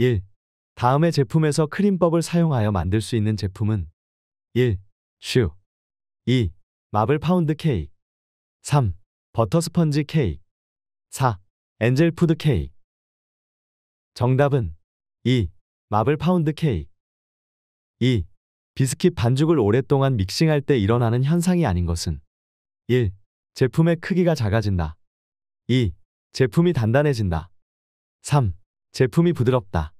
1. 다음의 제품에서 크림법을 사용하여 만들 수 있는 제품은 1. 슈 2. 마블 파운드 케이크 3. 버터 스펀지 케이크 4. 엔젤 푸드 케이크 정답은 2. 마블 파운드 케이크 2. 비스킷 반죽을 오랫동안 믹싱할 때 일어나는 현상이 아닌 것은 1. 제품의 크기가 작아진다. 2. 제품이 단단해진다. 3. 제품이 부드럽다.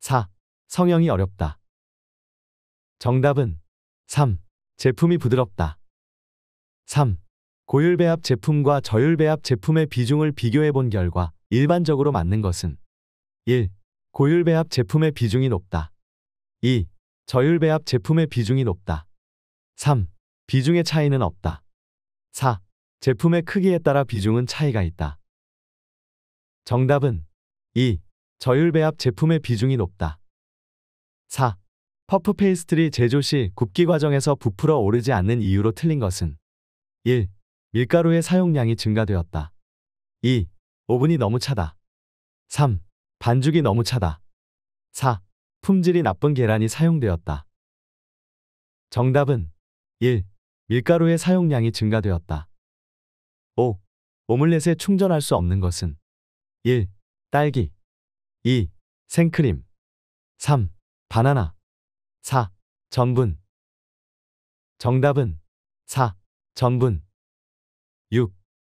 4. 성형이 어렵다. 정답은 3. 제품이 부드럽다. 3. 고율배합 제품과 저율배합 제품의 비중을 비교해 본 결과 일반적으로 맞는 것은 1. 고율배합 제품의 비중이 높다. 2. 저율배합 제품의 비중이 높다. 3. 비중의 차이는 없다. 4. 제품의 크기에 따라 비중은 차이가 있다. 정답은 2. 저율배합 제품의 비중이 높다. 4. 퍼프 페이스트리 제조 시 굽기 과정에서 부풀어 오르지 않는 이유로 틀린 것은 1. 밀가루의 사용량이 증가되었다. 2. 오븐이 너무 차다. 3. 반죽이 너무 차다. 4. 품질이 나쁜 계란이 사용되었다. 정답은 1. 밀가루의 사용량이 증가되었다. 5. 오믈렛에 충전할 수 없는 것은 1. 딸기 2. 생크림 3. 바나나 4. 전분 정답은 4. 전분 6.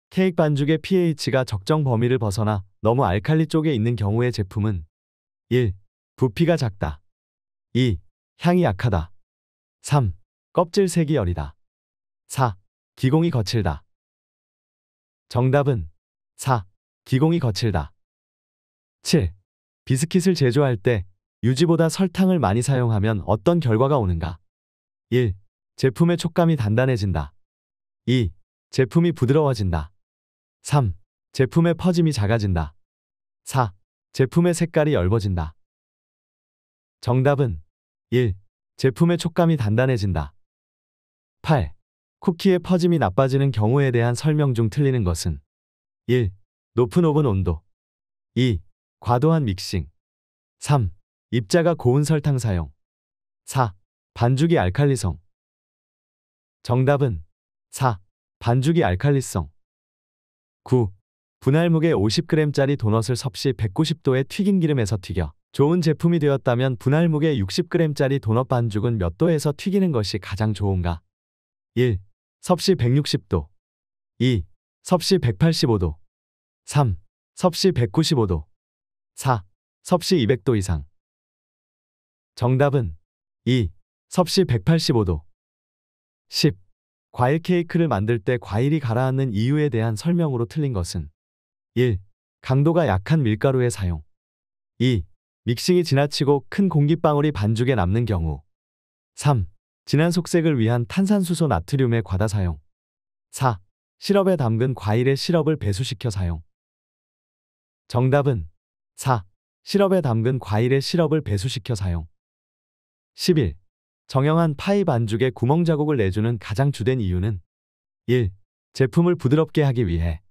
케이크 반죽의 pH가 적정 범위를 벗어나 너무 알칼리 쪽에 있는 경우의 제품은 1. 부피가 작다. 2. 향이 약하다. 3. 껍질 색이 여리다. 4. 기공이 거칠다. 정답은 4. 기공이 거칠다. 7. 비스킷을 제조할 때 유지보다 설탕을 많이 사용하면 어떤 결과가 오는가? 1. 제품의 촉감이 단단해진다. 2. 제품이 부드러워진다. 3. 제품의 퍼짐이 작아진다. 4. 제품의 색깔이 엷어진다. 정답은 1. 제품의 촉감이 단단해진다. 8. 쿠키의 퍼짐이 나빠지는 경우에 대한 설명 중 틀리는 것은 1. 높은 오븐 온도 2. 과도한 믹싱 3. 입자가 고운 설탕 사용 4. 반죽이 알칼리성 정답은 4. 반죽이 알칼리성 9. 분할 무게 50g짜리 도넛을 섭씨 190도의 튀긴 기름에서 튀겨 좋은 제품이 되었다면 분할 무게 60g짜리 도넛 반죽은 몇 도에서 튀기는 것이 가장 좋은가? 1. 섭씨 160도 2. 섭씨 185도 3. 섭씨 195도 4. 섭씨 200도 이상 정답은 2. 섭씨 185도 10. 과일 케이크를 만들 때 과일이 가라앉는 이유에 대한 설명으로 틀린 것은 1. 강도가 약한 밀가루의 사용 2. 믹싱이 지나치고 큰 공기방울이 반죽에 남는 경우 3. 진한 속색을 위한 탄산수소 나트륨의 과다 사용 4. 시럽에 담근 과일의 시럽을 배수시켜 사용 정답은 4. 시럽에 담근 과일의 시럽을 배수시켜 사용 11. 정형한 파이 반죽에 구멍 자국을 내주는 가장 주된 이유는 1. 제품을 부드럽게 하기 위해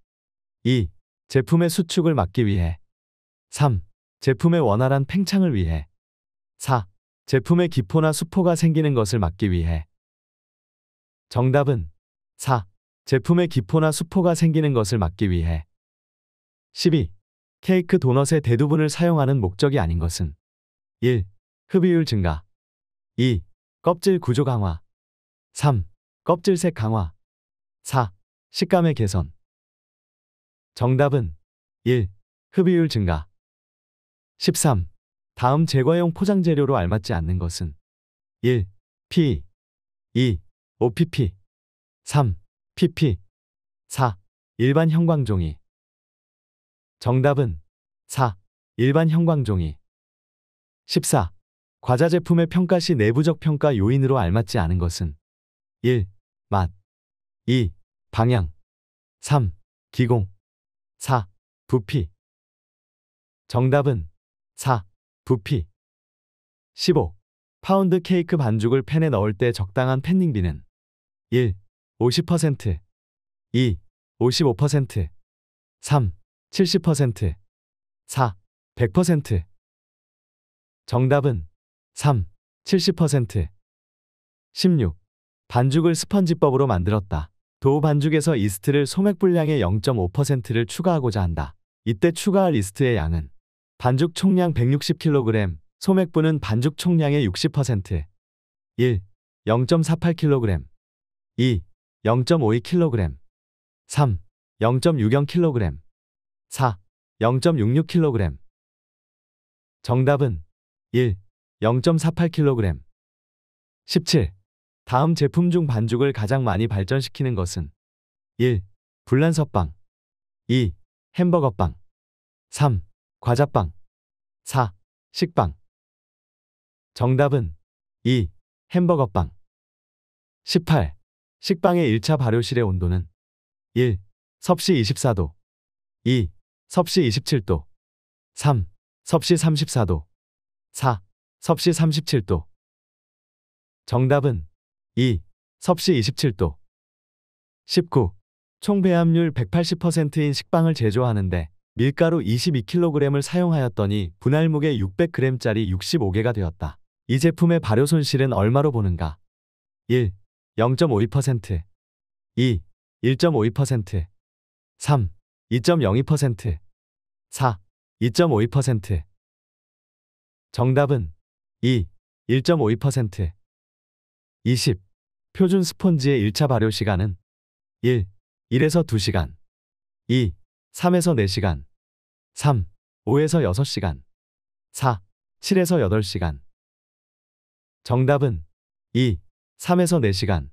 2. 제품의 수축을 막기 위해 3. 제품의 원활한 팽창을 위해 4. 제품의 기포나 수포가 생기는 것을 막기 위해 정답은 4. 제품의 기포나 수포가 생기는 것을 막기 위해 12. 케이크 도넛의 대부분을 사용하는 목적이 아닌 것은 1. 흡입율 증가 2. 껍질 구조 강화 3. 껍질색 강화 4. 식감의 개선 정답은 1. 흡입율 증가 13. 다음 제과용 포장 재료로 알맞지 않는 것은 1. P 2. OPP 3. PP 4. 일반 형광종이 정답은 4. 일반 형광종이 14. 과자 제품의 평가 시 내부적 평가 요인으로 알맞지 않은 것은 1. 맛 2. 방향 3. 기공 4. 부피 정답은 4. 부피 15. 파운드 케이크 반죽을 팬에 넣을 때 적당한 팬닝비는 1. 50% 2. 55% 3. 70% 4. 100% 정답은 3. 70%. 16. 반죽을 스펀지법으로 만들었다. 도우 반죽에서 이스트를 소맥 분량의 0.5%를 추가하고자 한다. 이때 추가할 이스트의 양은 반죽 총량 160kg, 소맥분은 반죽 총량의 60%. 1. 0.48kg. 2. 0.52kg. 3. 0.60kg. 4. 0.66kg. 정답은 1. 0.48kg. 17. 다음 제품 중 반죽을 가장 많이 발전시키는 것은 1. 불란서빵 2. 햄버거빵 3. 과자빵 4. 식빵 정답은 2. 햄버거빵 18. 식빵의 1차 발효실의 온도는 1. 섭씨 24도 2. 섭씨 27도 3. 섭씨 34도 4. 섭씨 37도 정답은 2. 섭씨 27도 19. 총 배합률 180%인 식빵을 제조하는데 밀가루 22kg을 사용하였더니 분할 무게 600g짜리 65개가 되었다. 이 제품의 발효 손실은 얼마로 보는가? 1. 0.52% 2. 1.52% 3. 2.02% 4. 2.52% 정답은 2. 1.52% 20. 표준 스폰지의 1차 발효 시간은 1. 1에서 2시간 2. 3에서 4시간 3. 5에서 6시간 4. 7에서 8시간 정답은 2. 3에서 4시간